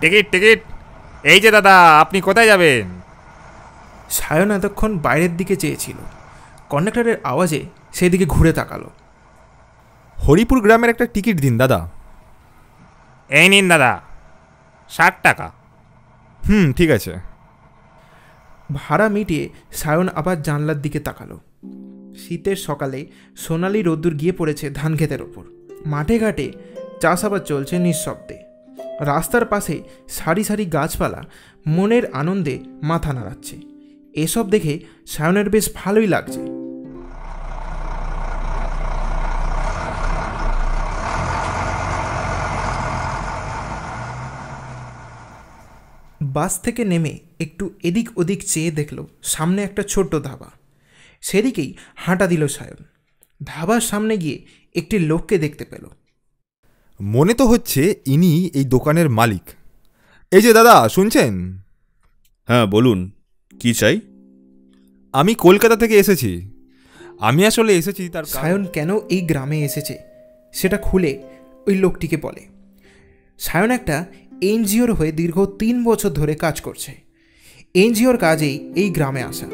Ticket ticket. এই যে দাদা আপনি কোথায় যাবেন? সায়ন এতক্ষণ বাইরের দিকে চেয়েছিল। কন্ডাক্টরের আওয়াজে সেদিকে ঘুরে তাকালো। হরিপুর গ্রামের একটা টিকিট দিন দাদা। এই নিন দাদা। ষাট টাকা। হুম ঠিক আছে। ভাড়া মিটিয়ে সায়ন আবার জানলার দিকে তাকালো। শীতের সকালে সোনালি রোদ্দুর গিয়ে পড়েছে ধান ক্ষেতের ওপর। মাঠে ঘাটে চাষাবাদ চলছে নিঃশব্দে। রাস্তার পাশে সারি সারি গাছপালা মনের আনন্দে মাথা নাড়াচ্ছে। এসব দেখে সায়নের বেশ ভালোই লাগছে। বাস থেকে নেমে একটু এদিক ওদিক চেয়ে দেখল সামনে একটা ছোট্ট ধাবা। সেদিকেই হাঁটা দিল সায়ন। ধাবার সামনে গিয়ে একটি লোককে দেখতে পেল। মনে তো হচ্ছে ইনি এই দোকানের মালিক। এই যে দাদা শুনছেন? হ্যাঁ বলুন কি চাই? আমি কলকাতা থেকে এসেছি। আমি আসলে এসেছি তার সায়ন কেন এই গ্রামে এসেছে সেটা খুলে ওই লোকটিকে বলে। সায়ন একটা এনজিওর হয়ে দীর্ঘ তিন বছর ধরে কাজ করছে। এনজিওর কাজেই এই গ্রামে আসা।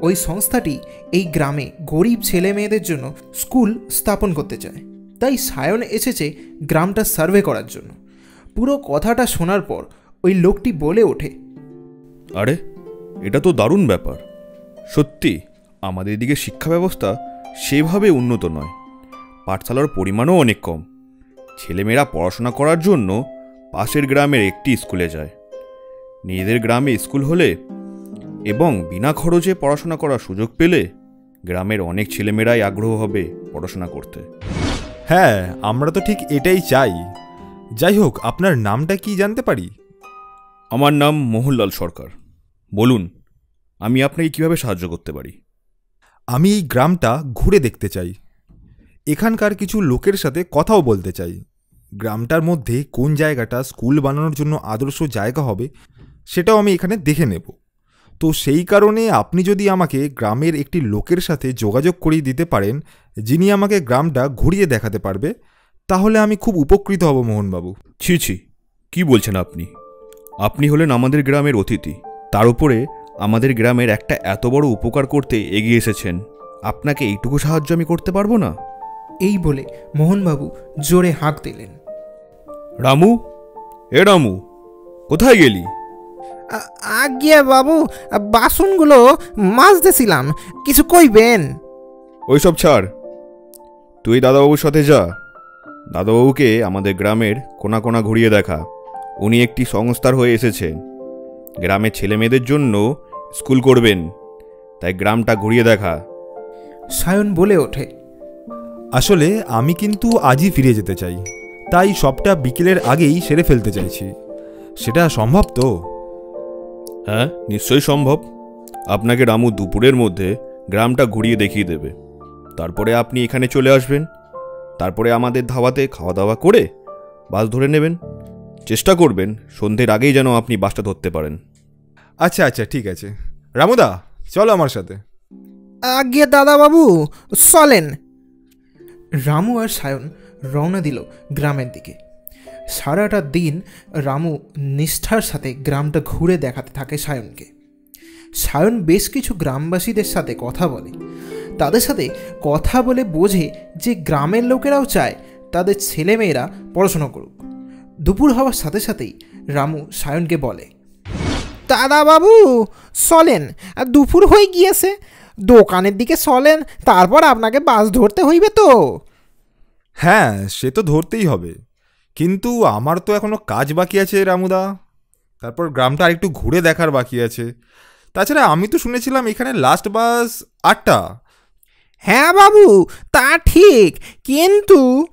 ওই সংস্থাটি এই গ্রামে গরিব ছেলে মেয়েদের জন্য স্কুল স্থাপন করতে চায়। তাই সায়ন এসেছে গ্রামটা সার্ভে করার জন্য। পুরো কথাটা শোনার পর ওই লোকটি বলে ওঠে, আরে, এটা তো দারুণ ব্যাপার। সত্যি, আমাদের এদিকে শিক্ষা ব্যবস্থা সেভাবে উন্নত নয়। পাঠশালার পরিমাণও অনেক কম। ছেলেমেয়েরা পড়াশোনা করার জন্য পাশের গ্রামের একটি স্কুলে যায়। নিজেদের গ্রামে স্কুল হলে এবং বিনা খরচে পড়াশোনা করার সুযোগ পেলে গ্রামের অনেক ছেলেমেয়েরাই আগ্রহ হবে পড়াশোনা করতে। হ্যাঁ আমরা তো ঠিক এটাই চাই। যাই হোক আপনার নামটা কি জানতে পারি? আমার নাম মোহনলাল সরকার। বলুন আমি আপনাকে কীভাবে সাহায্য করতে পারি? আমি এই গ্রামটা ঘুরে দেখতে চাই। এখানকার কিছু লোকের সাথে কথাও বলতে চাই। গ্রামটার মধ্যে কোন জায়গাটা স্কুল বানানোর জন্য আদর্শ জায়গা হবে সেটাও আমি এখানে দেখে নেব। তো সেই কারণে আপনি যদি আমাকে গ্রামের একটি লোকের সাথে যোগাযোগ করিয়ে দিতে পারেন যিনি আমাকে গ্রামটা ঘুরিয়ে দেখাতে পারবে তাহলে আমি খুব উপকৃত হব মোহনবাবু। ছি ছি কি বলছেন আপনি? আপনি হলেন আমাদের গ্রামের অতিথি। তার উপরে আমাদের গ্রামের একটা এত বড় উপকার করতে এগিয়ে এসেছেন। আপনাকে এইটুকু সাহায্য আমি করতে পারব না? এই বলে মোহনবাবু জোরে হাঁক দিলেন। রামু? এ রামু কোথায় গেলি? আজ্ঞে বাবু বাসনগুলো মাজতেছিলাম কিছু কইবেন? ওইসব ছাড়। তুই দাদাবাবুর সাথে যা। দাদাবাবুকে আমাদের গ্রামের কোনা কোনা ঘুরিয়ে দেখা। উনি একটি সংস্থার হয়ে এসেছেন গ্রামের ছেলেমেয়েদের জন্য স্কুল করবেন। তাই গ্রামটা ঘুরিয়ে দেখা। সায়ন বলে ওঠে। আসলে আমি কিন্তু আজই ফিরে যেতে চাই। তাই সবটা বিকেলের আগেই সেরে ফেলতে চাইছি। সেটা সম্ভব তো? হ্যাঁ নিশ্চয়ই সম্ভব। আপনাকে রামু দুপুরের মধ্যে গ্রামটা ঘুরিয়ে দেখিয়ে দেবে। তারপরে আপনি এখানে চলে আসবেন। তারপরে আমাদের ধাবাতে খাওয়া দাওয়া করে বাস ধরে নেবেন। চেষ্টা করবেন সন্ধ্যের আগেই যেন আপনি বাসটা ধরতে পারেন। আচ্ছা আচ্ছা ঠিক আছে। রামুদা চলো আমার সাথে। আজ্ঞে দাদা বাবু চলেন। রামু আর সায়ন রওনা দিল গ্রামের দিকে। সারাটা দিন রামু নিষ্ঠার সাথে গ্রামটা ঘুরে দেখাতে থাকে সায়নকে। সায়ন বেশ কিছু গ্রামবাসীদের সাথে কথা বলে। তাদের সাথে কথা বলে বোঝে যে গ্রামের লোকেরাও চায় তাদের ছেলেমেয়েরা পড়াশোনা করুক। দুপুর হওয়ার সাথে সাথেই রামু সায়নকে বলে, দাদা বাবু, চলেন। আর দুপুর হয়ে গিয়েছে। দোকানের দিকে চলেন, তারপর আপনাকে বাস ধরতে হইবে তো? হ্যাঁ সে তো ধরতেই হবে। কিন্তু আমার তো এখনও কাজ বাকি আছে রামুদা। তারপর গ্রামটা আরেকটু ঘুরে দেখার বাকি আছে। তাছাড়া আমি তো শুনেছিলাম এখানে লাস্ট বাস আটটা। হ্যাঁ বাবু তা ঠিক। কিন্তু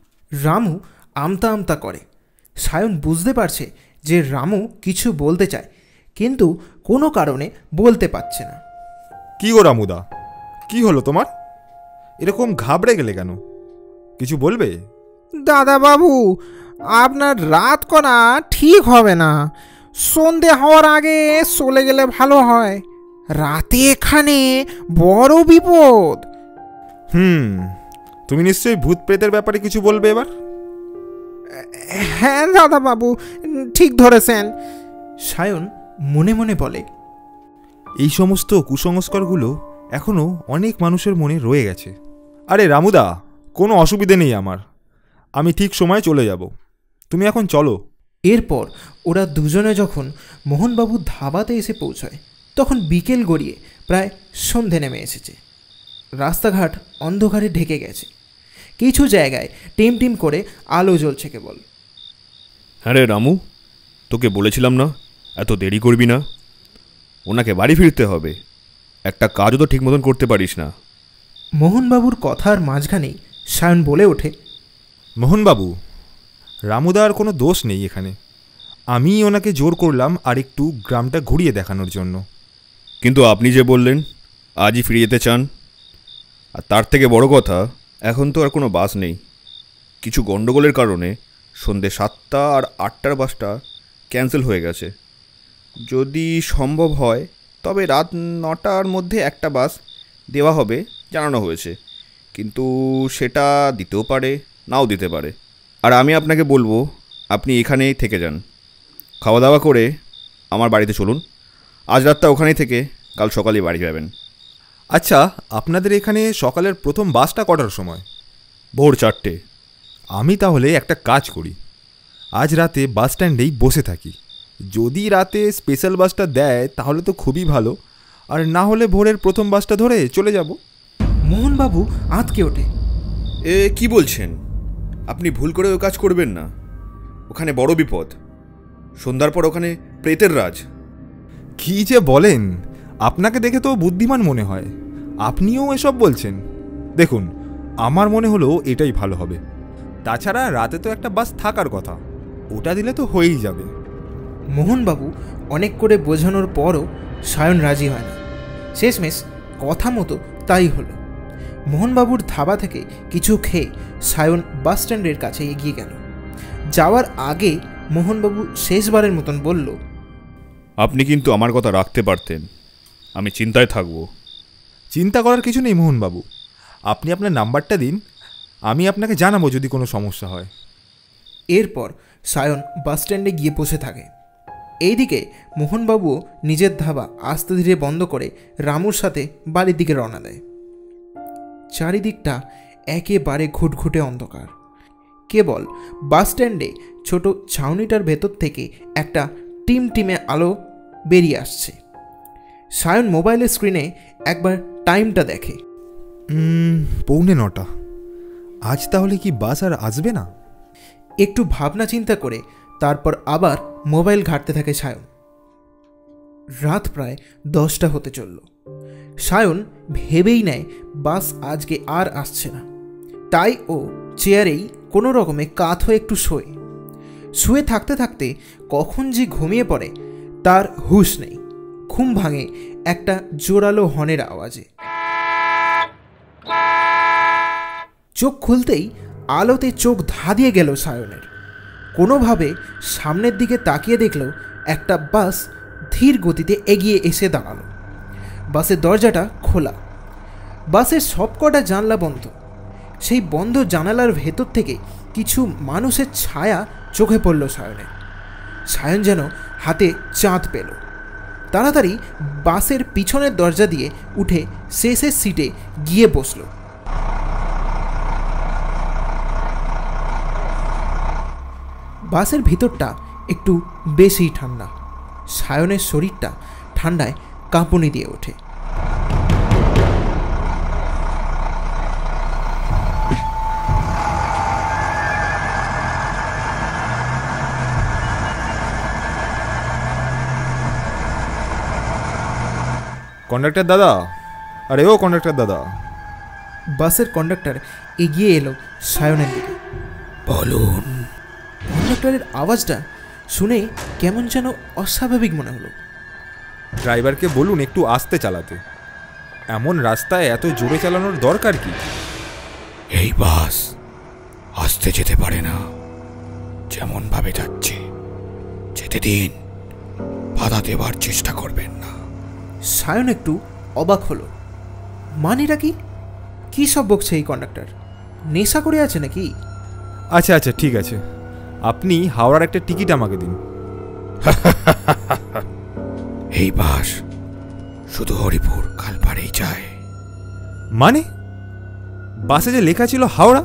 রামু আমতা আমতা করে। সায়ন বুঝতে পারছে যে রামু কিছু বলতে চায় কিন্তু কোনো কারণে বলতে পারছে না। কি গো রামুদা? কি হলো তোমার? এরকম ঘাবড়ে গেলে কেন? কিছু বলবে? দাদা বাবু আপনার রাত করা ঠিক হবে না। সন্ধে হওয়ার আগে চলে গেলে ভালো হয়। রাতে এখানে বড় বিপদ। হুম তুমি নিশ্চয়ই ভূত প্রেতের ব্যাপারে কিছু বলবে এবার? হ্যাঁ দাদা বাবু ঠিক ধরেছেন। সায়ন মনে মনে বলে এই সমস্ত কুসংস্কারগুলো এখনও অনেক মানুষের মনে রয়ে গেছে। আরে রামুদা কোনো অসুবিধে নেই আমার। আমি ঠিক সময়ে চলে যাব। তুমি এখন চলো। এরপর ওরা দুজনে যখন মোহনবাবুর ধাবাতে এসে পৌঁছায় তখন বিকেল গড়িয়ে প্রায় সন্ধে নেমে এসেছে। রাস্তাঘাট অন্ধকারে ঢেকে গেছে। কিছু জায়গায় টিম টিম করে আলো জ্বলছে কেবল। হ্যাঁ রে রামু তোকে বলেছিলাম না এত দেরি করবি না? ওনাকে বাড়ি ফিরতে হবে। একটা কাজও তো ঠিক মতন করতে পারিস না। মোহনবাবুর কথার মাঝখানেই সায়ন বলে ওঠে মোহনবাবু রামুদার কোনো দোষ নেই এখানে। আমি ওনাকে জোর করলাম আর একটু গ্রামটা ঘুরিয়ে দেখানোর জন্য। কিন্তু আপনি যে বললেন, আজই ফিরে যেতে চান। আর তার থেকে বড় কথা, এখন তো আর কোনো বাস নেই। কিছু গণ্ডগোলের কারণে সন্ধে সাতটা আর আটটার বাসটা ক্যান্সেল হয়ে গেছে। যদি সম্ভব হয়, তবে রাত নটার মধ্যে একটা বাস দেওয়া হবে, জানানো হয়েছে। কিন্তু সেটা দিতেও পারে, নাও দিতে পারে। আর আমি আপনাকে বলব আপনি এখানেই থেকে যান। খাওয়া দাওয়া করে আমার বাড়িতে চলুন। আজ রাতটা ওখানেই থেকে কাল সকালে বাড়ি যাবেন। আচ্ছা আপনাদের এখানে সকালের প্রথম বাসটা কটার সময়? ভোর চারটে। আমি তাহলে একটা কাজ করি। আজ রাতে বাস স্ট্যান্ডেই বসে থাকি। যদি রাতে স্পেশাল বাসটা দেয় তাহলে তো খুবই ভালো। আর না হলে ভোরের প্রথম বাসটা ধরে চলে যাব। মোহনবাবু আঁতকে ওঠে। এ কি বলছেন? আপনি ভুল করে ওই কাজ করবেন না। ওখানে বড় বিপদ। সন্ধ্যার পর ওখানে প্রেতের রাজ। কি যে বলেন? আপনাকে দেখে তো বুদ্ধিমান মনে হয়। আপনিও এসব বলছেন। দেখুন আমার মনে হলো এটাই ভালো হবে। তাছাড়া রাতে তো একটা বাস থাকার কথা। ওটা দিলে তো হয়েই যাবে। মোহনবাবু অনেক করে বোঝানোর পরও সায়ন রাজি হয় না। শেষমেশ কথা মতো তাই হলো। মোহনবাবুর ধাবা থেকে কিছু খেয়ে সায়ন বাস স্ট্যান্ডের কাছে এগিয়ে গেল। যাওয়ার আগে মোহনবাবু শেষবারের মতন বলল আপনি কিন্তু আমার কথা রাখতে পারতেন। আমি চিন্তায় থাকব। চিন্তা করার কিছু নেই মোহনবাবু। আপনি আপনার নাম্বারটা দিন আমি আপনাকে জানাব যদি কোনো সমস্যা হয়। এরপর সায়ন বাস স্ট্যান্ডে গিয়ে বসে থাকে। এইদিকে মোহনবাবুও নিজের ধাবা আস্তে ধীরে বন্ধ করে রামুর সাথে বাড়ির দিকে রওনা দেয়। চারিদিকটা একেবারে ঘুটঘুটে অন্ধকার। কেবল বাস স্ট্যান্ডে ছোট ছাউনিটার ভেতর থেকে একটা টিম টিমে আলো বেরিয়ে আসছে। সায়ন মোবাইলের স্ক্রিনে একবার টাইমটা দেখে। পৌনে নটা। আজ তাহলে কি বাস আর আসবে না? একটু ভাবনা চিন্তা করে তারপর আবার মোবাইল ঘাঁটতে থাকে সায়ন। রাত প্রায় দশটা হতে চলল। সায়ন ভেবেই নেয়, বাস, আজকে আর আসছে না। তাই ও চেয়ারেই কোনো রকমে কাত হয়ে একটু শোয়। শুয়ে থাকতে থাকতে কখন যে ঘুমিয়ে পড়ে, তার হুঁশ নেই। ঘুম ভাঙে একটা জোরালো হনের আওয়াজে। চোখ খুলতেই আলোতে চোখ ধাঁধিয়ে গেল সায়নের। কোনোভাবে সামনের দিকে তাকিয়ে দেখল একটা বাস ধীর গতিতে এগিয়ে এসে দাঁড়াল। বাসের দরজাটা খোলা। বাসের সবকটা জানলা বন্ধ। সেই বন্ধ জানালার ভেতর থেকে কিছু মানুষের ছায়া চোখে পড়ল সায়নের সায়ন যেন হাতে চাঁদ পেল। তাড়াতাড়ি বাসের পিছনের দরজা দিয়ে উঠে শেষের সিটে গিয়ে বসল। বাসের ভিতরটা একটু বেশি ঠান্ডা। সায়নের শরীরটা ঠান্ডায় কাঁপুনি দিয়ে ওঠে। কন্ডাক্টর দাদা? আরে ও কন্ডাক্টর দাদা। বাসের কন্ডাক্টর এগিয়ে এলো সায়নের দিকে। বলুন। কন্ডাক্টরের আওয়াজটা শুনে কেমন যেন অস্বাভাবিক মনে হলো। ড্রাইভারকে বলুন একটু আস্তে চালাতে। এমন রাস্তায় এত জোরে চালানোর দরকার কি? এই বাস আসতে যেতে পারে না। যেমন ভাবে যাচ্ছে যেতে দিন। বাধা দেওয়ার চেষ্টা করবেন না। সায়ন একটু অবাক হলো। মানিটা কি? কী সব বকছে এই কন্ডাক্টর? নেশা করে আছে নাকি? আচ্ছা আচ্ছা ঠিক আছে। আপনি হাওড়ার একটা টিকিট আমাকে দিন। এই বাস শুধু হরিপুর খালপাড়েই যায়। মানে? বাসে যে লেখা ছিল হাওড়া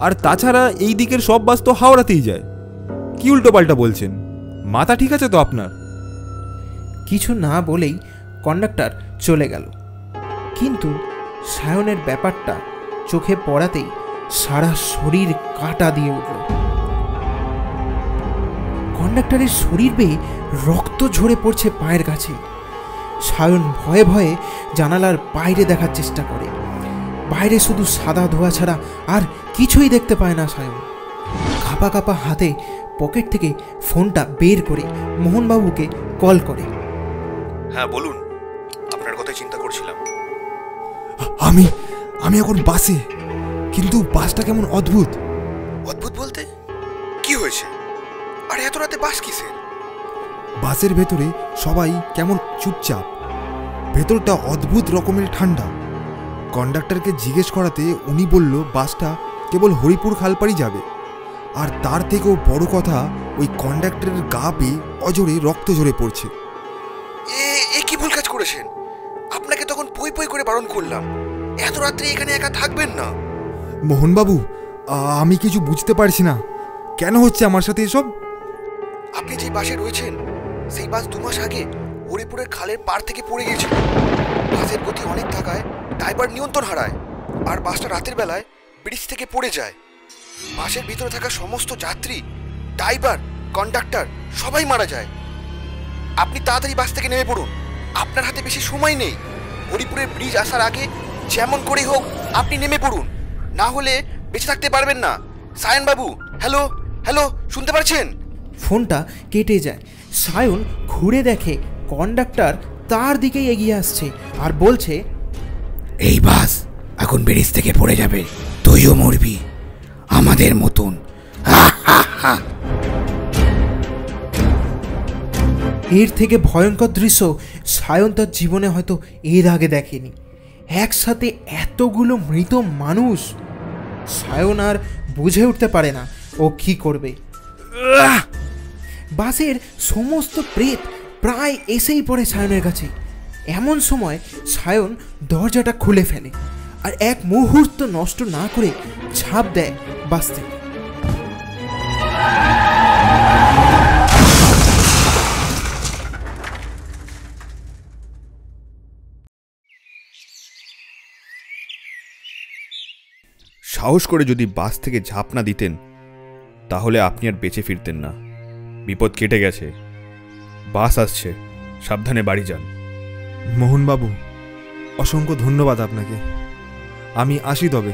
আর তাছাড়া এই দিকের সব বাস তো হাওড়াতেই যায়। কি উল্টোপাল্টা বলছেন? মাথা ঠিক আছে তো আপনার? কিছু না বলেই কন্ডাক্টর চলে গেল। কিন্তু সায়নের ব্যাপারটা চোখে পড়াতেই সারা শরীর কাটা দিয়ে উঠল। কন্ডাক্টরের শরীর বেয়ে রক্ত ঝরে পড়ছে পায়ের কাছে। সায়ন ভয়ে ভয়ে জানালার বাইরে দেখার চেষ্টা করে। বাইরে শুধু সাদা ধোয়া ছাড়া আর কিছুই দেখতে পায় না সায়ন। কাপা কাপা হাতে পকেট থেকে ফোনটা বের করে মোহনবাবুকে কল করে। হ্যাঁ বলুন। আপনার কথাই চিন্তা করছিলাম। আমি আমি এখন বাসে কিন্তু বাসটা কেমন অদ্ভুত। অদ্ভুত রাতে কিসের? বাসের ভেতরে সবাই কেমন চুপচাপ। ভেতরটা অদ্ভুত রকমের ঠান্ডা। কন্ডাক্টরকে জিজ্ঞেস করাতে উনি বলল বাসটা কেবল হরিপুর খালপাড়ি যাবে। আর তার থেকেও বড় কথা ওই কন্ডাক্টরের গা বেয়ে অজরে রক্ত ঝরে পড়ছে। এ এ কি ভুল কাজ করেছেন? আপনাকে তখন পই পই করে বারণ করলাম। এত রাত্রে এখানে একা থাকবেন না। মোহনবাবু আমি কিছু বুঝতে পারছি না। কেন হচ্ছে আমার সাথে এসব? আপনি যে বাসে রয়েছেন, সেই বাস দু মাস আগে হরিপুরের খালের পার থেকে পড়ে গিয়েছিল। বাসের গতি অনেক থাকায় ড্রাইভার নিয়ন্ত্রণ হারায় আর বাসটা রাতের বেলায় ব্রিজ থেকে পড়ে যায়। বাসের ভিতরে থাকা সমস্ত যাত্রী, ড্রাইভার, কন্ডাক্টর সবাই মারা যায়। আপনি তাড়াতাড়ি বাস থেকে নেমে পড়ুন। আপনার হাতে বেশি সময় নেই। হরিপুরের ব্রিজ আসার আগে যেমন করেই হোক আপনি নেমে পড়ুন। না হলে বেঁচে থাকতে পারবেন না। সায়ন বাবু, হ্যালো হ্যালো, শুনতে পারছেন? ফোনটা কেটে যায়। সায়ন ঘুরে দেখে কন্ডাক্টর তার দিকেই এগিয়ে আসছে আর বলছে এই বাস এখন ব্রিজ থেকে পড়ে যাবে। তুইও মরবি। আমাদের মতন। এর থেকে ভয়ঙ্কর দৃশ্য সায়ন তার জীবনে হয়তো এর আগে দেখেনি। একসাথে এতগুলো মৃত মানুষ। সায়ন আর বুঝে উঠতে পারে না ও কি করবে! বাসের সমস্ত প্রেত প্রায় এসেই পড়ে সায়নের কাছে। এমন সময় সায়ন দরজাটা খুলে ফেলে আর এক মুহূর্ত নষ্ট না করে ঝাঁপ দেয় বাস থেকে সাহস করে যদি বাস থেকে ঝাঁপ না দিতেন, তাহলে আপনি আর বেঁচে ফিরতেন না। বিপদ কেটে গেছে। বাস আসছে। সাবধানে বাড়ি যান। মোহনবাবু অসংখ্য ধন্যবাদ আপনাকে। আমি আসি তবে।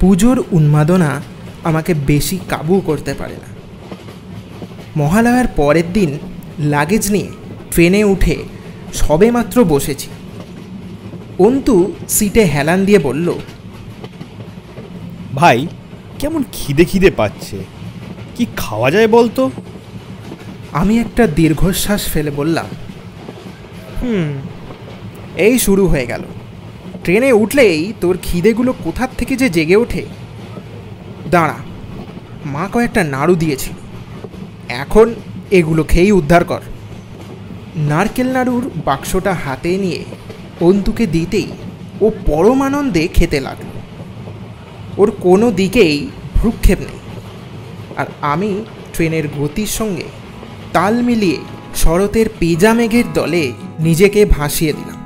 পুজোর উন্মাদনা আমাকে বেশি কাবু করতে পারে না। মহালয়ার পরের দিন লাগেজ নিয়ে ট্রেনে উঠে সবেমাত্র বসেছি। অন্তু সিটে হেলান দিয়ে বলল ভাই কেমন খিদে খিদে পাচ্ছে? কি খাওয়া যায় বলতো? আমি একটা দীর্ঘশ্বাস ফেলে বললাম হুম এই শুরু হয়ে গেল। ট্রেনে উঠলেই তোর খিদেগুলো কোথার থেকে যে জেগে ওঠে দাঁড়া। মা কয়েকটা নাড়ু দিয়েছিল। এখন এগুলো খেয়েই উদ্ধার কর। নারকেল নাড়ুর বাক্সটা হাতে নিয়ে অন্তুকে দিতেই ও পরমানন্দে খেতে লাগল। ওর কোনো দিকেই ভ্রুক্ষেপ নেই। আর আমি ট্রেনের গতির সঙ্গে তাল মিলিয়ে শরতের পেজা মেঘের দলে নিজেকে ভাসিয়ে দিলাম।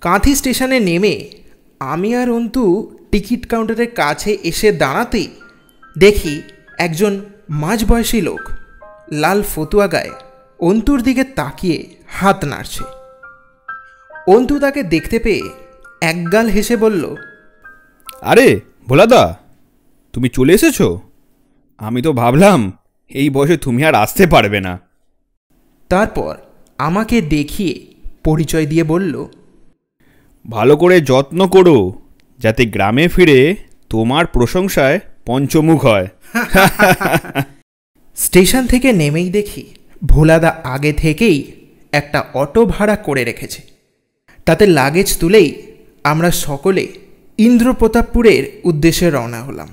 কাঁথি স্টেশনে নেমে আমি আর অন্তু টিকিট কাউন্টারের কাছে এসে দাঁড়াতেই দেখি একজন মাঝবয়সী লোক লাল ফতুয়া গায়ে। অন্তুর দিকে তাকিয়ে হাত নাড়ছে। অন্তু তাকে দেখতে পেয়ে একগাল হেসে বলল আরে ভোলাদা তুমি চলে এসেছ? আমি তো ভাবলাম এই বয়সে তুমি আর আসতে পারবে না। তারপর আমাকে দেখিয়ে পরিচয় দিয়ে বলল ভালো করে যত্ন করো, যাতে গ্রামে ফিরে তোমার প্রশংসায় পঞ্চমুখ হয়। স্টেশন থেকে নেমেই দেখি ভোলাদা আগে থেকেই একটা অটো ভাড়া করে রেখেছে। তাতে লাগেজ তুলেই আমরা সকলে ইন্দ্রপ্রতাপপুরের উদ্দেশ্যে রওনা হলাম।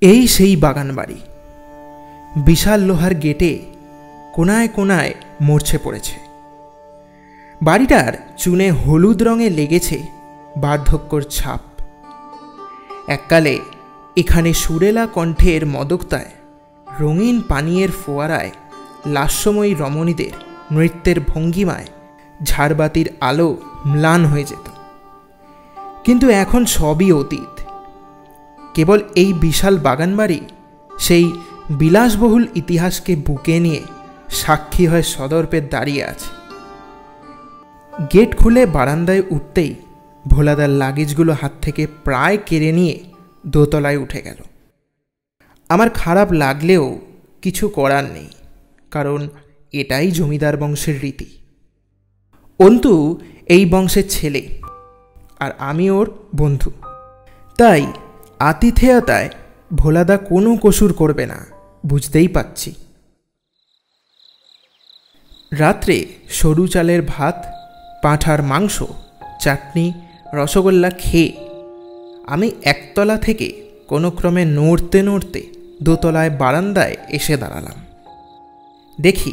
এই সেই বাগান বাড়ি। বিশাল লোহার গেটে কোনায় কোনায় মরছে পড়েছে। বাড়িটার চুনে হলুদ রঙে লেগেছে বার্ধক্যর ছাপ। এককালে এখানে সুরেলা কণ্ঠের মদকতায়, রঙিন পানীয়ের ফোয়ারায় লাস্যময়ী রমণীদের নৃত্যের ভঙ্গিমায় ঝাড়বাতির আলো ম্লান হয়ে যেত। কিন্তু এখন সবই অতীত। কেবল এই বিশাল বাগানবাড়ি, সেই বিলাসবহুল ইতিহাসকে বুকে নিয়ে সাক্ষী হয়ে সদর্পে দাঁড়িয়ে আছে। গেট খুলে বারান্দায় উঠতেই ভোলাদার লাগেজগুলো হাত থেকে প্রায় কেড়ে নিয়ে দোতলায় উঠে গেল। আমার খারাপ লাগলেও কিছু করার নেই, কারণ এটাই জমিদার বংশের রীতি। অন্তু এই বংশের ছেলে, আর আমি ওর বন্ধু। তাই আতিথেয়তায় ভোলাদা কোনো কসুর করবে না, বুঝতেই পাচ্ছি। রাত্রে সরু চালের ভাত, পাঁঠার মাংস, চাটনি, রসগোল্লা খেয়ে আমি একতলা থেকে কোনো ক্রমে নড়তে নড়তে দোতলায় বারান্দায় এসে দাঁড়ালাম। দেখি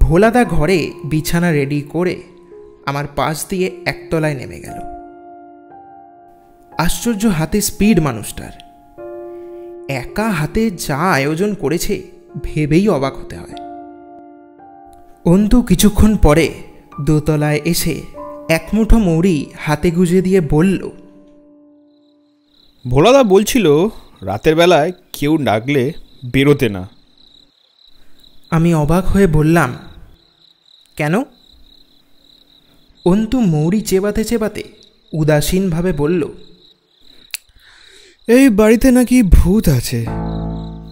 ভোলাদা ঘরে বিছানা রেডি করে আমার পাশ দিয়ে একতলায় নেমে গেল। আশ্চর্য হাতে স্পিড মানুষটার। একা হাতে যা আয়োজন করেছে ভেবেই অবাক হতে হয়। অন্তু কিছুক্ষণ পরে দোতলায় এসে এক মুঠো মৌরি হাতে গুজে দিয়ে বলল ভোলাদা বলছিল রাতের বেলায় কেউ ডাকলে বেরোতে না। আমি অবাক হয়ে বললাম কেন? অন্তু মৌরি চেবাতে চেবাতে উদাসীনভাবে বলল এই বাড়িতে নাকি ভূত আছে।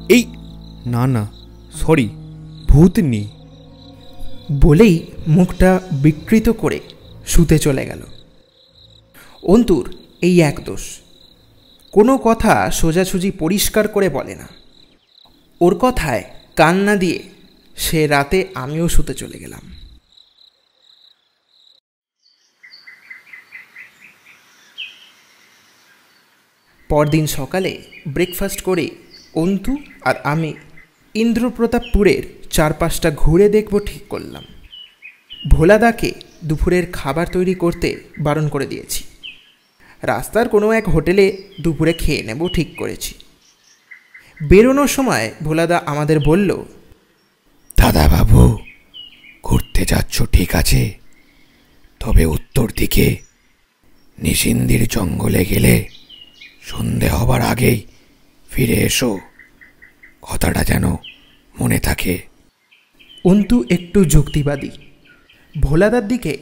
এই না না সরি ভূত নেই। বলেই মুখটা বিকৃত করে শুতে চলে গেল। অন্তুর এই এক দোষ। কোনো কথা সোজাসুজি পরিষ্কার করে বলে না। ওর কথায় কান্না দিয়ে সে রাতে আমিও শুতে চলে গেলাম। পরদিন সকালে ব্রেকফাস্ট করে অন্তু আর আমি ইন্দ্রপ্রতাপপুরের চারপাশটা ঘুরে দেখব ঠিক করলাম। ভোলাদাকে দুপুরের খাবার তৈরি করতে বারণ করে দিয়েছি। রাস্তার কোনো এক হোটেলে দুপুরে খেয়ে নেব ঠিক করেছি। বেরোনোর সময় ভোলাদা আমাদের বলল দাদা বাবু ঘুরতে যাচ্ছ ঠিক আছে, তবে উত্তর দিকে নিশিন্দির জঙ্গলে গেলে সন্ধে হবার আগেই ফিরে এসো। কথাটা যেন মনে থাকে। অন্তু একটু যুক্তিবাদী। ভোলাদার দিকে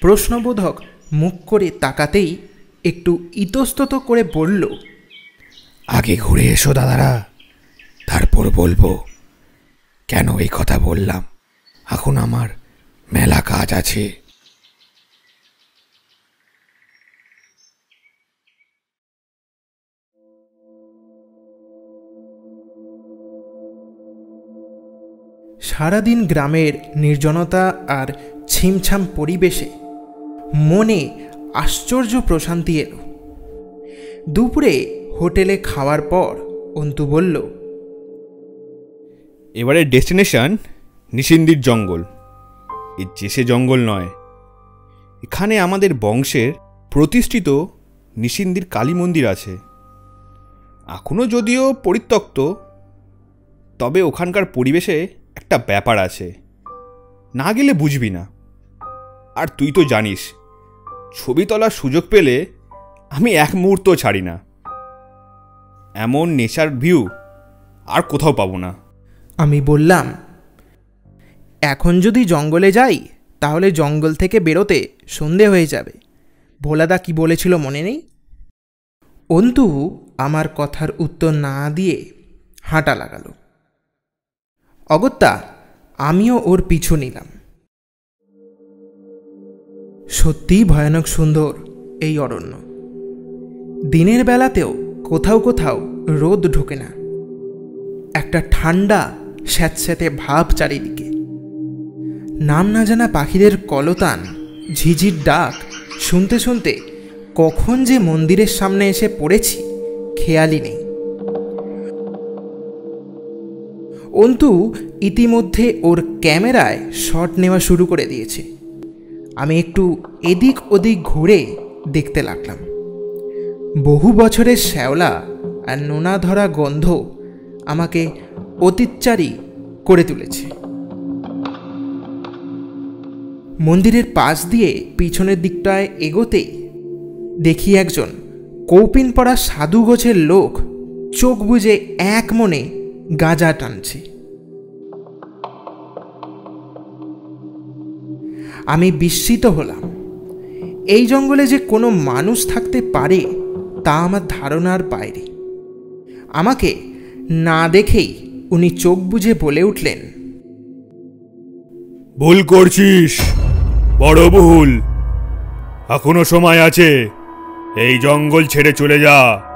প্রশ্নবোধক মুখ করে তাকাতেই একটু ইতস্তত করে বলল আগে ঘুরে এসো দাদারা তারপর বলব। কেন এই কথা বললাম? এখন আমার মেলা কাজ আছে। সারাদিন গ্রামের নির্জনতা আর ছিমছাম পরিবেশে মনে আশ্চর্য প্রশান্তি এলো। দুপুরে হোটেলে খাওয়ার পর অন্তু বলল, এবারে ডেস্টিনেশন নিশিন্দির জঙ্গল। এ চেষে জঙ্গল নয়। এখানে আমাদের বংশের প্রতিষ্ঠিত নিশিন্দির কালী মন্দির আছে। এখনও যদিও পরিত্যক্ত, তবে ওখানকার পরিবেশে একটা ব্যাপার আছে। না গেলে বুঝবি না। আর তুই তো জানিস, ছবি তোলার সুযোগ পেলে আমি এক মুহূর্ত ছাড়ি না। এমন নেচার ভিউ আর কোথাও পাবো না। আমি বললাম, এখন যদি জঙ্গলে যাই, তাহলে জঙ্গল থেকে বেরোতে সন্ধে হয়ে যাবে। ভোলাদা কি বলেছিল মনে নেই? অন্তু আমার কথার উত্তর না দিয়ে হাঁটা লাগালো। অগত্যা, আমিও ওর পিছু নিলাম। সত্যিই ভয়ানক সুন্দর এই অরণ্য। দিনের বেলাতেও কোথাও কোথাও রোদ ঢোকে না। একটা ঠান্ডা, স্যাঁতস্যাঁতে ভাব চারিদিকে। নাম না জানা পাখিদের কলতান, ঝিঝির ডাক, শুনতে শুনতে কখন যে মন্দিরের সামনে এসে পড়েছি, খেয়ালই নেই। অন্তু ইতিমধ্যে ওর ক্যামেরায় শট নেওয়া শুরু করে দিয়েছে। আমি একটু এদিক ওদিক ঘুরে দেখতে লাগলাম। বহু বছরের শ্যাওলা আর নোনা ধরা গন্ধ আমাকে অতিচারী করে তুলেছে। মন্দিরের পাশ দিয়ে পিছনের দিকটায় এগোতেই দেখি একজন কৌপিন পড়া সাধু গোছের লোক চোখ বুজে এক মনে গাঁজা টানছে। আমি বিস্মিত হলাম। এই জঙ্গলে যে কোনো মানুষ থাকতে পারে, তা আমার ধারণার বাইরে। আমাকে না দেখেই উনি চোখ বুজে বলে উঠলেন, ভুল করছিস, বড় ভুল। এখনও সময় আছে। এই জঙ্গল ছেড়ে চলে যা।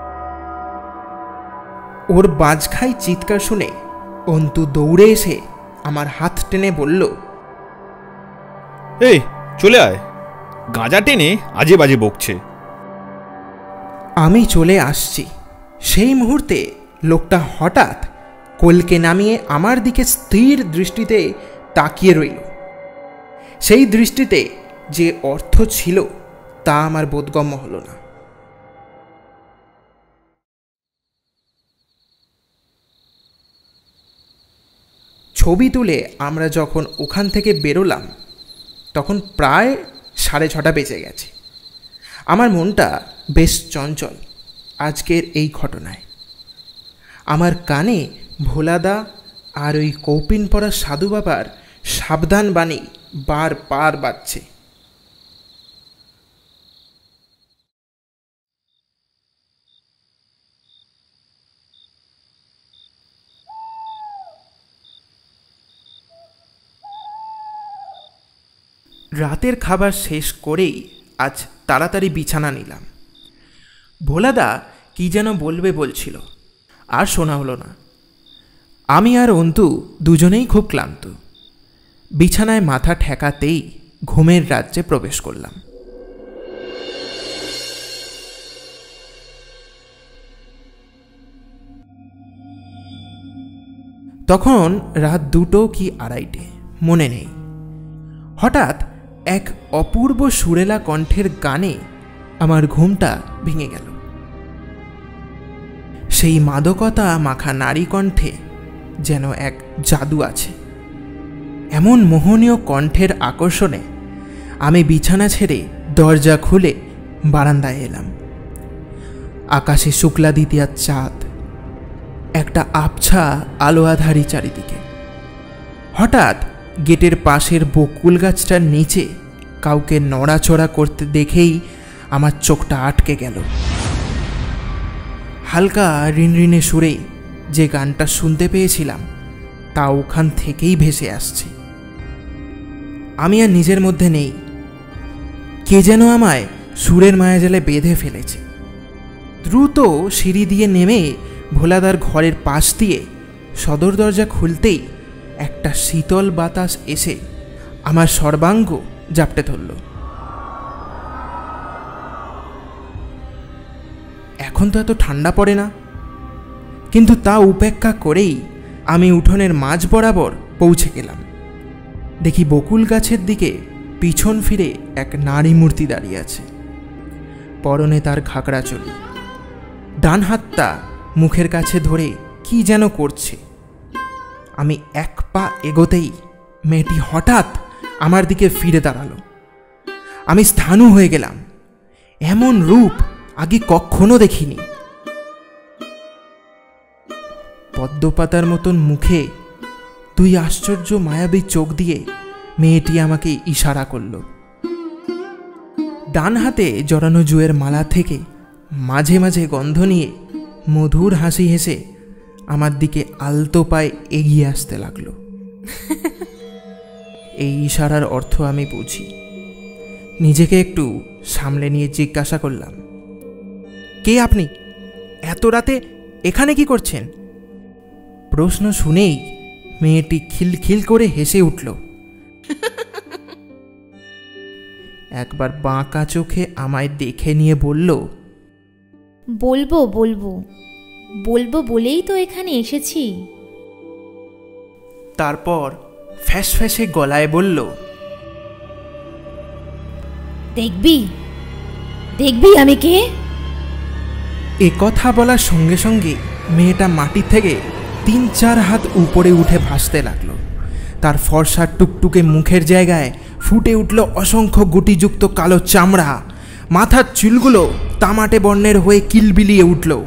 ওর বাজখাই চিৎকার শুনে অন্তু দৌড়ে এসে আমার হাত টেনে বলল এই চলে আয়। গাঁজা টেনে আজে বাজে বকছে। আমি চলে আসছি। সেই মুহূর্তে লোকটা হঠাৎ কোলকে নামিয়ে আমার দিকে স্থির দৃষ্টিতে তাকিয়ে রইল। সেই দৃষ্টিতে যে অর্থ ছিল তা আমার বোধগম্য হলো না। ছবি তুলে আমরা যখন ওখান থেকে বেরোলাম, তখন প্রায় সাড়ে ছটা বেজে গেছে। আমার মনটা বেশ চঞ্চল আজকের এই ঘটনায়। আমার কানে ভোলাদা আর ওই কৌপিন পড়া সাধু বাবার সাবধান বাণী বার বার বাজছে। রাতের খাবার শেষ করেই আজ তাড়াতাড়ি বিছানা নিলাম। ভোলাদা কি যেন বলবে বলছিল, আর শোনা হলো না। আমি আর অন্তু দুজনেই খুব ক্লান্ত। বিছানায় মাথা ঠেকাতেই ঘুমের রাজ্যে প্রবেশ করলাম। তখন রাত দুটো কি আড়াইটে, মনে নেই। হঠাৎ এক অপূর্ব সুরেলা কণ্ঠের গানে আমার ঘুমটা ভেঙে গেল। সেই মাদকতা মাখা নারী কণ্ঠে যেন এক জাদু আছে। এমন মোহনীয় কণ্ঠের আকর্ষণে আমি বিছানা ছেড়ে দরজা খুলে বারান্দায় এলাম। আকাশে শুক্লা দ্বিতীয়ার চাঁদ, একটা আবছা আলো আধারি চারিদিকে। হঠাৎ গেটের পাশের বকুল গাছটার নিচে কাউকে নড়াচড়া করতে দেখেই আমার চোখটা আটকে গেল। হালকা রিনরিনে সুরে যে গানটা শুনতে পেয়েছিলাম, তা ওখান থেকেই ভেসে আসছে। আমি আর নিজের মধ্যে নেই। কে যেন আমায় সুরের মায়াজালে বেঁধে ফেলেছে। দ্রুত সিঁড়ি দিয়ে নেমে ভোলাদার ঘরের পাশ দিয়ে সদর দরজা খুলতেই একটা শীতল বাতাস এসে আমার সর্বাঙ্গ জাপটে ধরল। এখন তো এত ঠান্ডা পড়ে না। কিন্তু তা উপেক্ষা করেই আমি উঠোনের মাঝ বরাবর পৌঁছে গেলাম। দেখি বকুল গাছের দিকে পিছন ফিরে এক নারী মূর্তি দাঁড়িয়ে আছে। পরনে তার ঘাগড়া চলি ডান হাতটা মুখের কাছে ধরে কি যেন করছে। আমি এক পা এগোতেই মেয়েটি হঠাৎ আমার দিকে ফিরে দাঁড়াল। আমি স্থানু হয়ে গেলাম। এমন রূপ আগে কখনো দেখিনি। পদ্মপাতার মতন মুখে দুই আশ্চর্য মায়াবী চোখ দিয়ে মেয়েটি আমাকে ইশারা করল। ডান হাতে জড়ানো জুয়ের মালা থেকে মাঝে মাঝে গন্ধ নিয়ে মধুর হাসি হেসে আমার দিকে আলতো পায়ে এগিয়ে আসতে লাগল। এই ইশারার অর্থ আমি বুঝি। নিজেকে একটু সামলে নিয়ে জিজ্ঞাসা করলাম, কে আপনি? এত রাতে এখানে কি করছেন? প্রশ্ন শুনেই মেয়েটি খিলখিল করে হেসে উঠল। একবার বাঁকা চোখে আমায় দেখে নিয়ে বলল, বলব বলব। বলব বলেই তো এখানে এসেছি। তারপর ফ্যাস ফ্যাসে গলায় বলল দেখবি? দেখবি আমি কে? এ কথা বলার সঙ্গে সঙ্গে মেয়েটা মাটি থেকে তিন চার হাত উপরে উঠে ভাসতে লাগল। তার ফর্সা টুকটুকে মুখের জায়গায় ফুটে উঠল অসংখ্য গুটিযুক্ত কালো চামড়া। মাথার চুলগুলো তামাটে বর্ণের হয়ে কিলবিলিয়ে উঠল।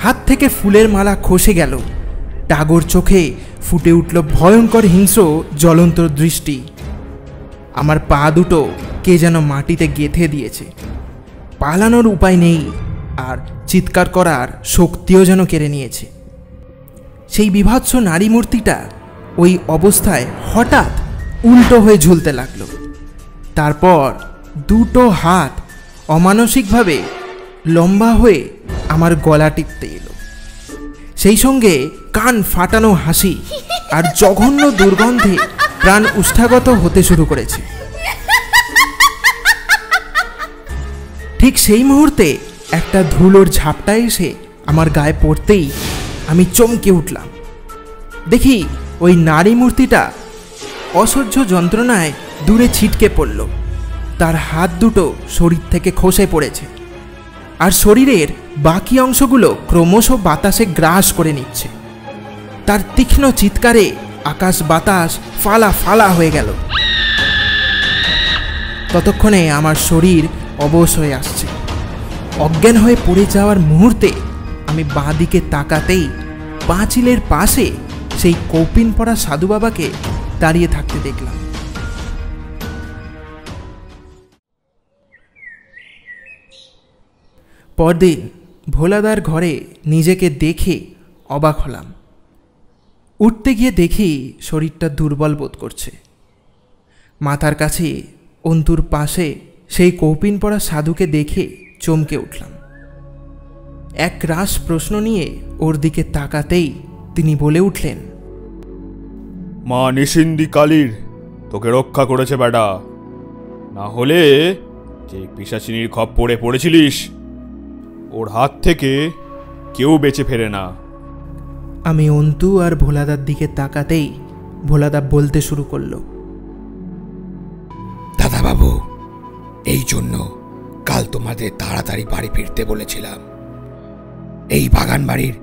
হাত থেকে ফুলের মালা খসে গেল। টাগর চোখে ফুটে উঠল ভয়ঙ্কর হিংস্র জ্বলন্ত দৃষ্টি। আমার পা দুটো কে যেন মাটিতে গেঁথে দিয়েছে। পালানোর উপায় নেই, আর চিৎকার করার শক্তিও যেন কেড়ে নিয়েছে। সেই বিভৎস নারী মূর্তিটা ওই অবস্থায় হঠাৎ উল্টো হয়ে ঝুলতে লাগল। তারপর দুটো হাত অমানসিকভাবে লম্বা হয়ে আমার গলা টিপতে এলো। সেই সঙ্গে কান ফাটানো হাসি আর জঘন্য দুর্গন্ধে প্রাণ উষ্ঠাগত হতে শুরু করেছে। ঠিক সেই মুহূর্তে একটা ধুলোর ঝাপটা এসে আমার গায়ে পড়তেই আমি চমকে উঠলাম। দেখি ওই নারী মূর্তিটা অসহ্য যন্ত্রণায় দূরে ছিটকে পড়ল। তার হাত দুটো শরীর থেকে খসে পড়েছে। আর শরীরের বাকি অংশগুলো ক্রমশ বাতাসে গ্রাস করে নিচ্ছে। তার তীক্ষ্ণ চিৎকারে আকাশ বাতাস ফালা ফালা হয়ে গেল। ততক্ষণে আমার শরীর অবশ হয়ে আসছে। অজ্ঞান হয়ে পড়ে যাওয়ার মুহূর্তে আমি বাঁ দিকে তাকাতেই পাঁচিলের পাশে সেই কৌপিন পড়া সাধু বাবাকে দাঁড়িয়ে থাকতে দেখলাম। পরদিন ভোলাদার ঘরে নিজেকে দেখে অবাক হলাম। উঠতে গিয়ে দেখি শরীরটা দুর্বল বোধ করছে। মাথার কাছে অন্তুর পাশে সেই কৌপিন পড়া সাধুকে দেখে চমকে উঠলাম। এক রাস প্রশ্ন নিয়ে ওর দিকে তাকাতেই তিনি বলে উঠলেন, মা নিশিন্দি কালীর, তোকে রক্ষা করেছে বেটা। না হলে যে পিসাচিনীর খপ পড়ে পড়েছিলিস ওর হাত থেকে কেউ বেঁচে ফেরে না। আমি অন্তু আর ভোলাদার দিকে তাকাতেই ভোলাদা বলতে শুরু করল দাদাবাবু এই জন্য কাল তোমাদের তাড়াতাড়ি বাড়ি ফিরতে বলেছিলাম। এই বাগান বাড়ির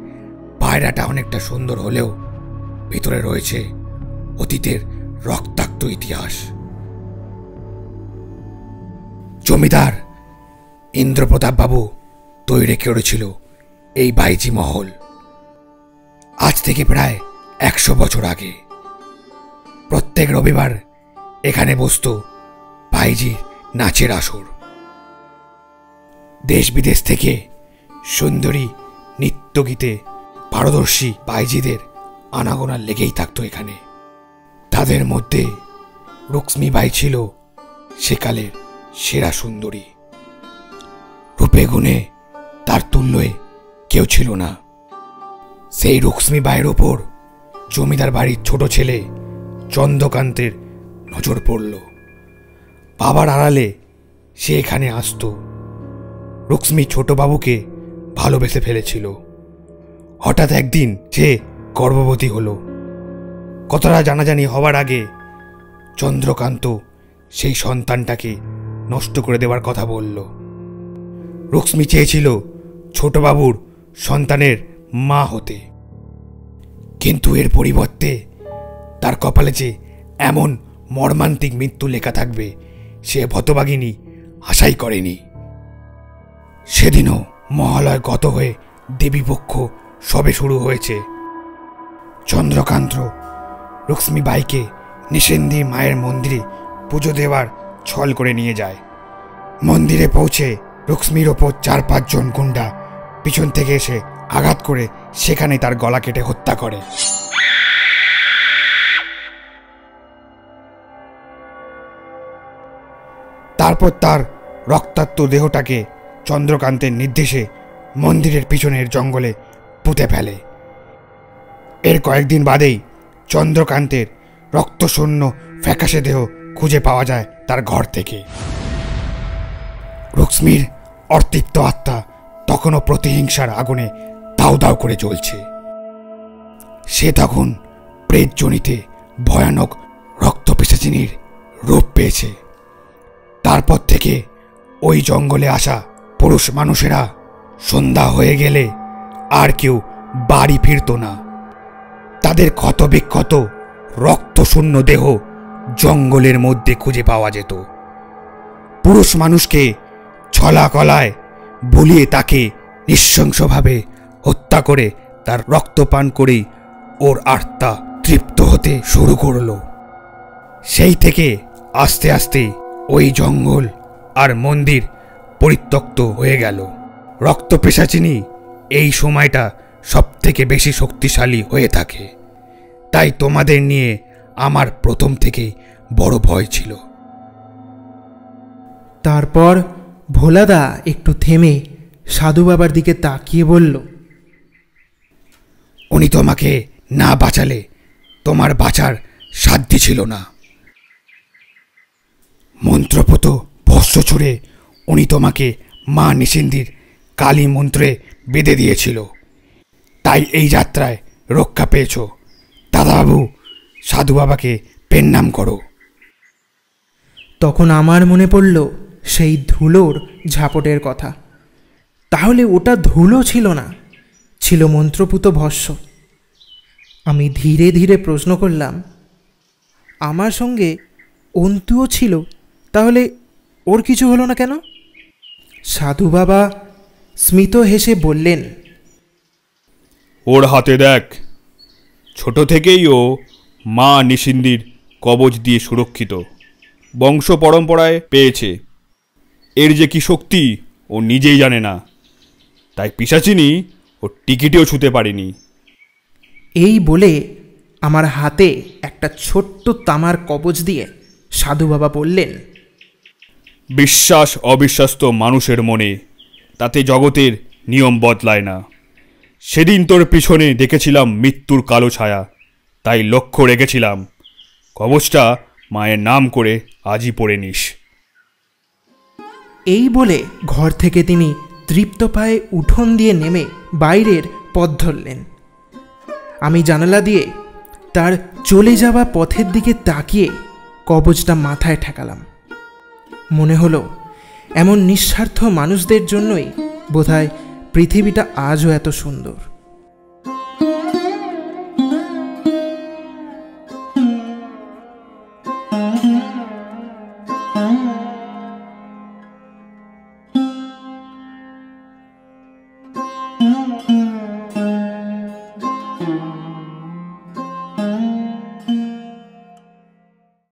পায়রাটা অনেকটা সুন্দর হলেও ভিতরে রয়েছে অতীতের রক্তাক্ত ইতিহাস। জমিদার ইন্দ্রপ্রতাপ বাবু তৈরি করেছিল এই বাইজি মহল। আজ থেকে প্রায় একশো বছর আগে। প্রত্যেক রবিবার এখানে বসতো বাইজির নাচের আসর। দেশ বিদেশ থেকে সুন্দরী নৃত্যগীতে পারদর্শী বাইজিদের আনাগোনা লেগেই থাকতো এখানে। তাদের মধ্যে রুক্সমিবাই ছিল সেকালের সেরা সুন্দরী। রূপে গুণে তার তুল্যে কেউ ছিল না। সেই রুক্সমিবাইয়ের ওপর জমিদার বাড়ির ছোট ছেলে চন্দ্রকান্তের নজর পড়ল। বাবার আড়ালে সে এখানে আসতো। রুক্সমি ছোটবাবুকে ভালোবেসে ফেলেছিল। হঠাৎ একদিন সে গর্ভবতী হলো। কতটা জানাজানি হওয়ার আগে চন্দ্রকান্ত সেই সন্তানটাকে নষ্ট করে দেওয়ার কথা বলল। রুক্সমি চেয়েছিল ছোটবাবুর সন্তানের মা হতে। কিন্তু এর পরিবর্তে তার কপালে যে এমন মর্মান্তিক মৃত্যু লেখা থাকবে, সে ভতবাগিনী আশাই করেনি। সেদিনও মহালয় গত হয়ে দেবীপক্ষ সবে শুরু হয়েছে। চন্দ্রকান্ত রুক্সমিবাইকে নিষেন্দি মায়ের মন্দিরে পুজো দেওয়ার ছল করে নিয়ে যায়। মন্দিরে পৌঁছে রুক্সমির ওপর চার পাঁচজন গুন্ডা পিছন থেকে এসে আঘাত করে সেখানে তার গলা কেটে হত্যা করে। তারপর তার রক্তাক্ত দেহটাকে চন্দ্রকান্তের নির্দেশে মন্দিরের পিছনের জঙ্গলে পুঁতে ফেলে। এর কয়েকদিন বাদেই চন্দ্রকান্তের রক্তশূন্য ফ্যাকাশে দেহ খুঁজে পাওয়া যায় তার ঘর থেকে। রুক্সমির অর্তিপ্ত আত্মা তখনও প্রতিহিংসার আগুনে দাউ দাউ করে জ্বলছে। সে তখন প্রেতজনিতে ভয়ানক রক্তপিসাচিনীর রূপ পেয়েছে। তারপর থেকে ওই জঙ্গলে আসা পুরুষ মানুষেরা সন্ধ্যা হয়ে গেলে আর কেউ বাড়ি ফিরত না। তাদের ক্ষতবিক্ষত রক্তশূন্য দেহ জঙ্গলের মধ্যে খুঁজে পাওয়া যেত। পুরুষ মানুষকে ছলা কলায় বলিয়ে তাকে নৃশংসভাবে হত্যা করে তার রক্তপান করেই ওর আত্মা তৃপ্ত হতে শুরু করল। সেই থেকে আস্তে আস্তে ওই জঙ্গল আর মন্দির পরিত্যক্ত হয়ে গেল। রক্ত পেশাচিনি এই সময়টা সব থেকে বেশি শক্তিশালী হয়ে থাকে। তাই তোমাদের নিয়ে আমার প্রথম থেকেই বড় ভয় ছিল। তারপর ভোলাদা একটু থেমে সাধু বাবার দিকে তাকিয়ে বলল উনি তোমাকে না বাঁচালে তোমার বাঁচার সাধ্য ছিল না। মন্ত্রপত ভস্য ছুড়ে উনি তোমাকে মা নিষিন্দির কালী মন্ত্রে বেঁধে দিয়েছিল। তাই এই যাত্রায় রক্ষা পেয়েছ। দাদাবাবু সাধু বাবাকে পেন নাম করো। তখন আমার মনে পড়ল সেই ধুলোর ঝাপটের কথা। তাহলে ওটা ধুলো ছিল না? ছিল মন্ত্রপুত ভস্য। আমি ধীরে ধীরে প্রশ্ন করলাম, আমার সঙ্গে অন্তুও ছিল, তাহলে ওর কিছু হলো না কেন? সাধু বাবা স্মিত হেসে বললেন, ওর হাতে দেখ, ছোট থেকেই ও মা নিষিন্দির কবচ দিয়ে সুরক্ষিত। বংশ পরম্পরায় পেয়েছে। এর যে কি শক্তি ও নিজেই জানে না। তাই পিসাচিনি ও টিকিটেও ছুতে পারেনি। এই বলে আমার হাতে একটা ছোট্ট তামার কবচ দিয়ে সাধু বাবা বললেন বিশ্বাস অবিশ্বাস তো মানুষের মনে তাতে জগতের নিয়ম বদলায় না। সেদিন তোর পিছনে দেখেছিলাম মৃত্যুর কালো ছায়া তাই লক্ষ্য রেখেছিলাম। কবচটা মায়ের নাম করে আজই পড়ে নিস। এই বলে ঘর থেকে তিনি তৃপ্ত পায়ে উঠোন দিয়ে নেমে বাইরের পথ ধরলেন। আমি জানালা দিয়ে তার চলে যাওয়া পথের দিকে তাকিয়ে কবচটা মাথায় ঠেকালাম। মনে হলো এমন নিঃস্বার্থ মানুষদের জন্যই বোধহয় পৃথিবীটা আজও এত সুন্দর।